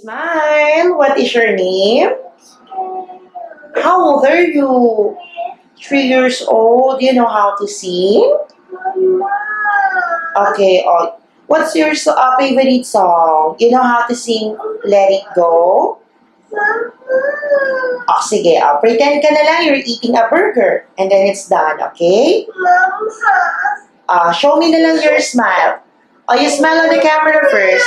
Smile. What is your name? How old are you? Three years old. You know how to sing? Okay. Oh, what's your uh, favorite song? You know how to sing Let It Go? Oh, sige. Oh, pretend ka na lang you're eating a burger. And then it's done, okay? Uh, show me na lang your smile. Oh, you smile on the camera first.